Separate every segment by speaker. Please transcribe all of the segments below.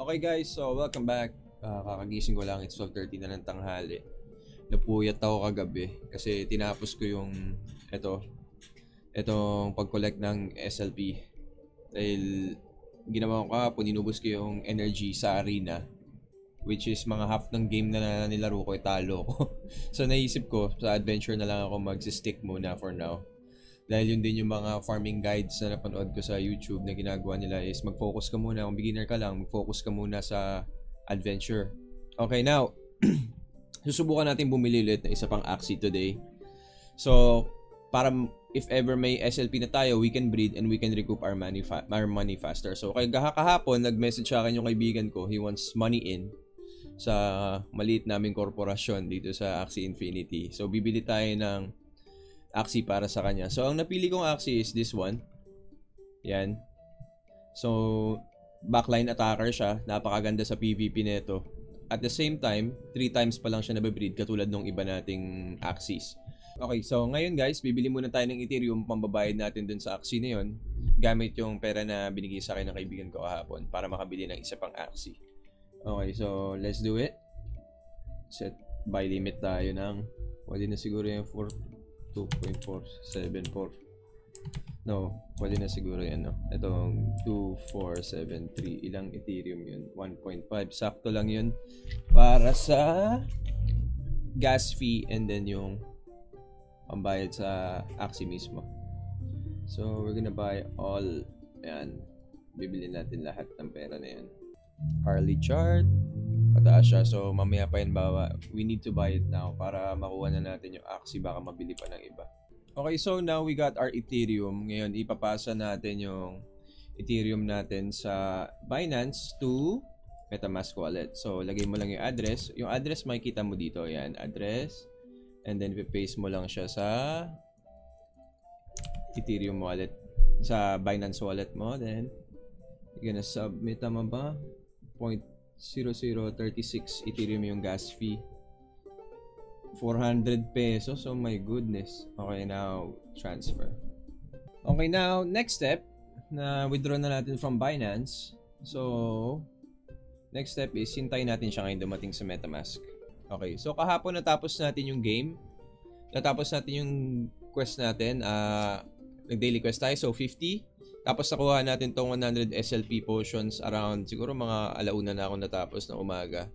Speaker 1: Okay guys, so welcome back. Ah, kakagising ko lang, it's 12.30 na ng tanghali. Napuyat ako kagabi kasi tinapos ko yung eto, etong pag-collect ng SLP. Dahil ginawa ko kahapon, inubos ko yung energy sa arena. Which is mga half ng game na nilaro ko, talo ko. so naisip ko, sa adventure na lang ako mag-stick muna for now. Dahil yun din yung mga farming guides na napanood ko sa YouTube na ginagawa nila is mag-focus ka muna, kung beginner ka lang, mag-focus ka muna sa adventure. Okay, now, susubukan natin bumili ulit ng isa pang Axie today. So, para if ever may SLP na tayo, we can breed and we can recoup our money, fa- our money faster. So, kay kahapon, nag-message sa akin yung kaibigan ko, he wants money in sa maliit naming korporasyon dito sa Axie Infinity. So, bibili tayo ng Axie para sa kanya. So, ang napili kong Axie is this one. Yan. So, backline attacker siya. Napakaganda sa PvP nito. At the same time, 3 times pa lang siya nabibreed katulad ng iba nating Axies. Okay, so ngayon guys, bibili muna tayo ng Ethereum pambabayad natin dun sa Axie na yun gamit yung pera na binigay sa akin ng kaibigan ko kahapon para makabili ng isa pang Axie. Okay, so let's do it. Set buy limit tayo ng pwede na siguro yung 4 2.474 No, pwede na siguro yan, no? Itong 2473. Ilang Ethereum yun? 1.5. Sakto lang yun para sa gas fee and then yung pambayad sa Axie mismo. So, we're gonna buy all. Ayan. Bibili natin lahat ng pera na yan. Harley chart. Pataas siya. So, mamaya pa yan bawa. We need to buy it now para makuha na natin yung Axie. Baka mabili pa ng iba. Okay, so now we got our Ethereum. Ngayon, ipapasa natin yung Ethereum natin sa Binance to MetaMask wallet. So, lagay mo lang yung address. Yung address makikita mo dito. Yan, address. And then, paste mo lang siya sa Ethereum wallet. Sa Binance wallet mo. Then, you're gonna submit tama ba? 0.0036 Ethereum yung gas fee. 400 pesos. Oh my goodness. Okay, now transfer. Okay, now next step na withdraw na natin from Binance. So, next step is hintayin natin siya ngayon dumating sa MetaMask. Okay, so kahapon natapos natin yung game. Natapos natin yung quest natin. Uh, nag-daily quest tayo. So, 50. Tapos nakuha natin tong 100 SLP potions around siguro mga alauna na ako natapos na umaga.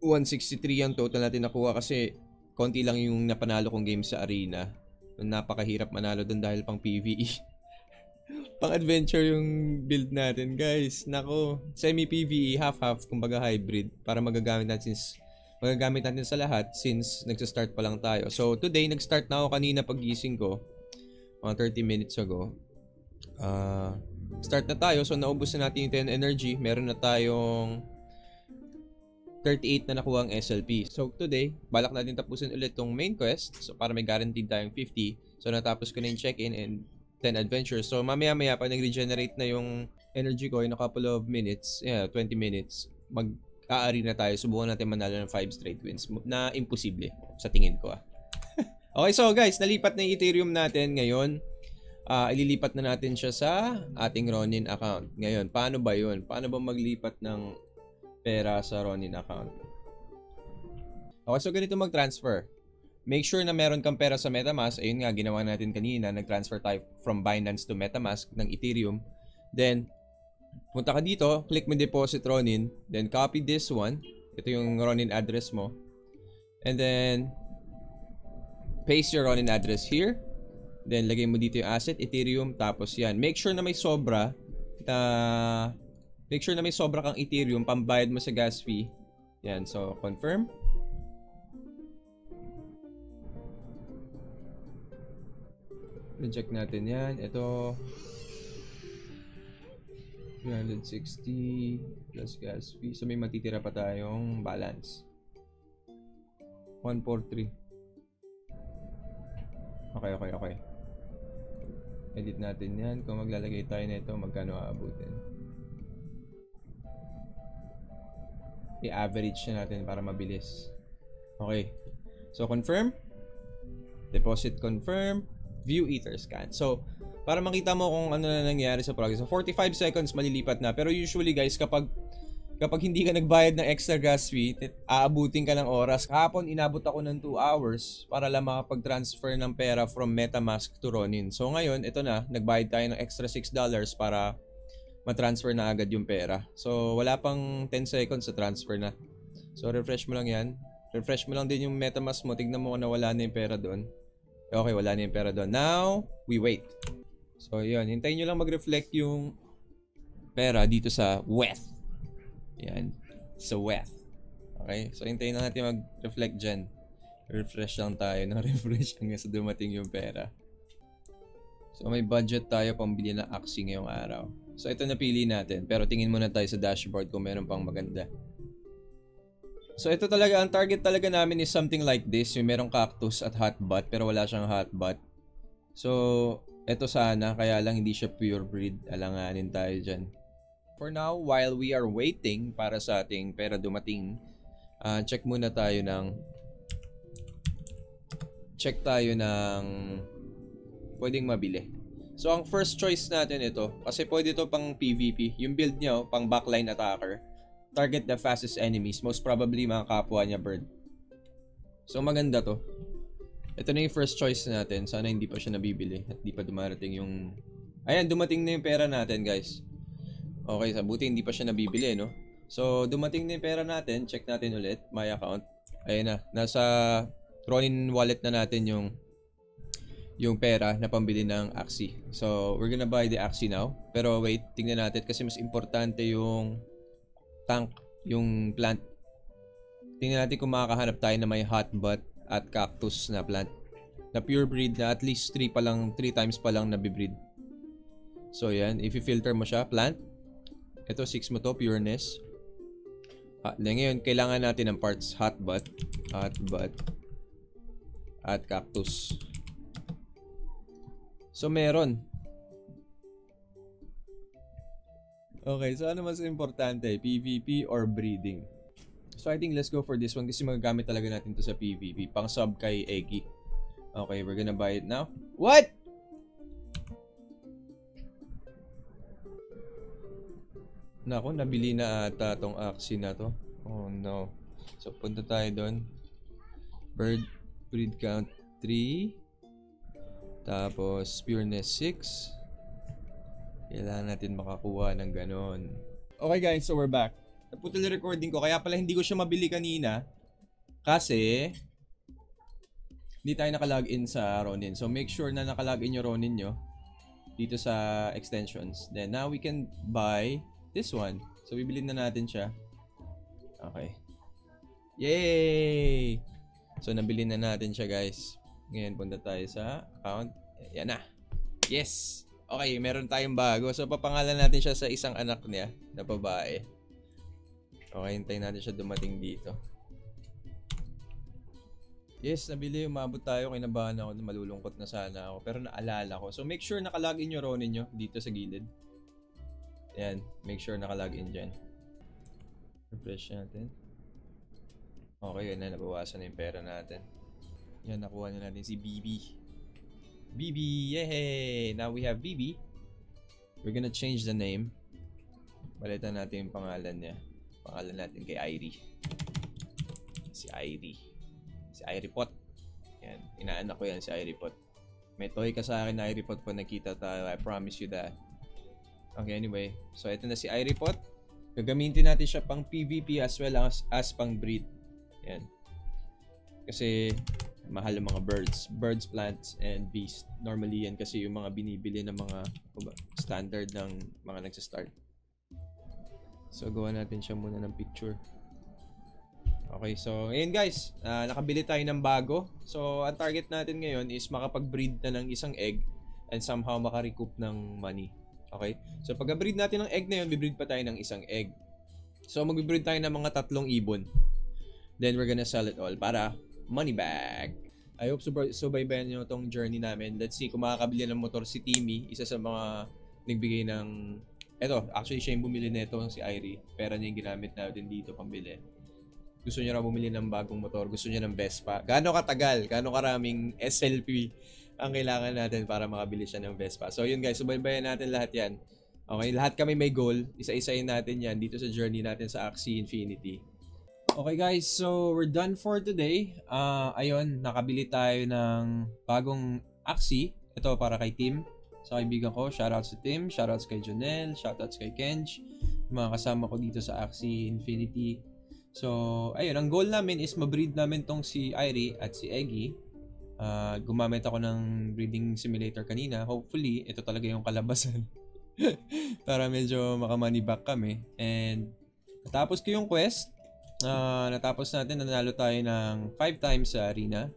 Speaker 1: 163 ang total natin nakuha kasi konti lang yung napanalo kong game sa arena. Napakahirap manalo doon dahil pang PvE. pang adventure yung build natin, guys. Nako, semi-PvE, half-half, kumbaga hybrid para magagamit natin since magagamit natin sa lahat since nagsa-start pa lang tayo. So, today, nag-start na ako kanina pagising ko. Mga 30 minutes ago. Uh, start na tayo. So, naubos na natin yung 10 energy. Meron na tayong 38 na nakuha ang SLP. So today, balak natin tapusin ulit tong main quest. So para may guaranteed tayong 50. So natapos ko na yung check-in and 10 adventures. So mamaya maya pa nag-regenerate na yung energy ko in a couple of minutes, yeah, 20 minutes, mag-aari na tayo. Subukan natin manalo ng 5 straight wins na imposible sa tingin ko ah. okay, so guys, nalipat na yung Ethereum natin ngayon. Uh, ililipat na natin siya sa ating Ronin account. Ngayon, paano ba yun? Paano ba maglipat ng pera sa Ronin account. Okay, so ganito mag-transfer. Make sure na meron kang pera sa MetaMask. Ayun nga, ginawa natin kanina. Nag-transfer tayo from Binance to MetaMask ng Ethereum. Then, punta ka dito, click mo deposit Ronin. Then, copy this one. Ito yung Ronin address mo. And then, paste your Ronin address here. Then, lagay mo dito yung asset, Ethereum. Tapos yan. Make sure na may sobra na Make sure na may sobra kang Ethereum pambayad mo sa gas fee. Yan, so confirm. check natin yan. Ito 360 plus gas fee. So may matitira pa tayong balance. 143. Okay, okay, okay. Edit natin yan. Kung maglalagay tayo nito, magkano aabutin. i-average na natin para mabilis. Okay. So, confirm. Deposit confirm. View Ether scan. So, para makita mo kung ano na nangyari sa progress. So 45 seconds malilipat na. Pero usually guys, kapag kapag hindi ka nagbayad ng extra gas fee, aabutin ka ng oras. Kahapon, inabot ako ng 2 hours para lang makapag-transfer ng pera from MetaMask to Ronin. So ngayon, ito na, nagbayad tayo ng extra $6 para matransfer na agad yung pera. So wala pang 10 seconds sa transfer na. So refresh mo lang yan. Refresh mo lang din yung MetaMask mo. Tignan mo kung nawala na yung pera doon. Okay, wala na yung pera doon. Now, we wait. So yun, hintayin nyo lang mag-reflect yung pera dito sa WETH. Yan. Sa WETH. Okay? So, hintayin na natin mag-reflect dyan. Refresh lang tayo ng refresh hanggang sa dumating yung pera. So, may budget tayo pambili ng Axie ngayong araw. So, ito napili natin. Pero tingin muna tayo sa dashboard kung meron pang maganda. So, ito talaga, ang target talaga namin is something like this. Yung merong cactus at hotbot, pero wala siyang hotbot. So, ito sana, kaya lang hindi siya pure breed. Alanganin tayo dyan. For now, while we are waiting para sa ating pera dumating, uh, check muna tayo ng check tayo ng pwedeng mabili. So, ang first choice natin ito, kasi pwede ito pang PvP. Yung build niya, pang backline attacker. Target the fastest enemies. Most probably, mga kapwa niya bird. So, maganda to. Ito na yung first choice natin. Sana hindi pa siya nabibili at hindi pa dumarating yung... Ayan, dumating na yung pera natin, guys. Okay, sa buti hindi pa siya nabibili, no? So, dumating na yung pera natin. Check natin ulit, my account. Ayun na, nasa Ronin wallet na natin yung yung pera na pambili ng Axie. So, we're gonna buy the Axie now. Pero wait, tingnan natin kasi mas importante yung tank, yung plant. Tingnan natin kung makakahanap tayo na may hotbot at cactus na plant. Na pure breed na at least 3 pa lang, 3 times pa lang nabibreed. So, yan. If you filter mo siya, plant, ito, 6 mo to, pureness. Ah, ngayon, kailangan natin ng parts. Hot bud, hot bud, at cactus. So, meron. Okay, so ano mas importante? PvP or breeding? So, I think let's go for this one kasi magagamit talaga natin to sa PvP. Pang sub kay Eggy. Okay, we're gonna buy it now. What? Nako, nabili na ata tong Axie na to. Oh no. So punta tayo doon. Bird breed count 3. Tapos pureness 6. Kailangan natin makakuha ng ganon. Okay guys, so we're back. Naputol yung recording ko. Kaya pala hindi ko siya mabili kanina. Kasi hindi tayo nakalogin sa Ronin. So make sure na nakalogin yung Ronin nyo dito sa extensions. Then now we can buy This one. So, bibilin na natin siya. Okay. Yay! So, nabili na natin siya, guys. Ngayon, punta tayo sa account. Yan na. Yes! Okay, meron tayong bago. So, papangalan natin siya sa isang anak niya na babae. Okay, hintayin natin siya dumating dito. Yes, nabili. Umabot tayo. Kinabahan ako. Malulungkot na sana ako. Pero naalala ko. So, make sure nakalagin yung Ronin nyo dito sa gilid. Yan, make sure naka-login dyan. Refresh natin. Okay, yan na, nabawasan na yung pera natin. Yan, nakuha na natin si BB. BB, yay! Now we have BB. We're gonna change the name. Balitan natin yung pangalan niya. Pangalan natin kay Irie. Si Irie. Si Irie Pot. Yan, inaanak ko yan si Irie Pot. May toy ka sa akin na Irie Pot pag nakita tayo. I promise you that. Okay, anyway. So, ito na si Iripot. Gagamitin natin siya pang PvP as well as, as pang breed. Yan. Kasi, mahal ang mga birds. Birds, plants, and beasts. Normally yan kasi yung mga binibili ng mga standard ng mga nagsa-start. So, gawa natin siya muna ng picture. Okay, so, ayun guys. Uh, nakabili tayo ng bago. So, ang target natin ngayon is makapag-breed na ng isang egg and somehow makarecoup ng money. Okay? So, pag-breed natin ng egg na yun, bibreed pa tayo ng isang egg. So, mag-breed tayo ng mga tatlong ibon. Then, we're gonna sell it all para money back. I hope subaybayan nyo tong journey namin. Let's see kung makakabili ng motor si Timmy, isa sa mga nagbigay ng... Eto, actually siya yung bumili nito, si Irie. Pera niya yung ginamit natin dito pambili. Gusto niya raw bumili ng bagong motor. Gusto niya ng Vespa. Gaano katagal? Gaano karaming SLP ang kailangan natin para makabili siya ng Vespa. So yun guys, subaybayan natin lahat yan. Okay, lahat kami may goal. Isa-isayin natin yan dito sa journey natin sa Axie Infinity. Okay guys, so we're done for today. Uh, ayun, nakabili tayo ng bagong Axie. Ito para kay Tim. Sa kaibigan ko, shoutouts to Tim, shoutouts kay Jonel, shoutouts kay Kenj. Mga kasama ko dito sa Axie Infinity. So, ayun, ang goal namin is ma-breed namin tong si Irie at si Eggy. Uh, gumamit ako ng breeding simulator kanina. Hopefully, ito talaga yung kalabasan. para medyo makamoney back kami. And natapos ko yung quest. Uh, natapos natin, nanalo tayo ng 5 times sa arena.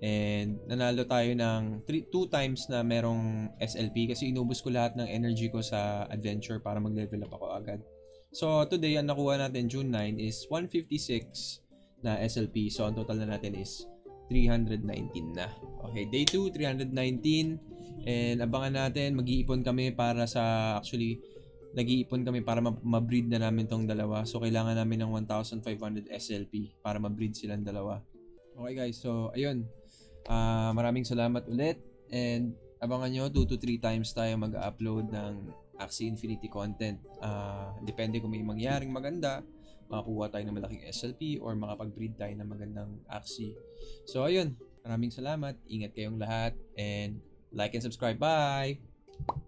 Speaker 1: And nanalo tayo ng 2 times na merong SLP kasi inubos ko lahat ng energy ko sa adventure para mag-level up ako agad. So today, ang nakuha natin June 9 is 156 na SLP. So ang total na natin is 319 na. Okay, day 2, 319. And abangan natin, mag-iipon kami para sa, actually, nag-iipon kami para ma-breed na namin tong dalawa. So, kailangan namin ng 1,500 SLP para ma-breed silang dalawa. Okay guys, so ayun. Uh, maraming salamat ulit. And abangan nyo, 2 to 3 times tayo mag-upload ng Axie Infinity content. Uh, depende kung may mangyaring maganda, makakuha tayo ng malaking SLP or makapag-breed tayo ng magandang Axie. So ayun, maraming salamat. Ingat kayong lahat and Like and subscribe. Bye!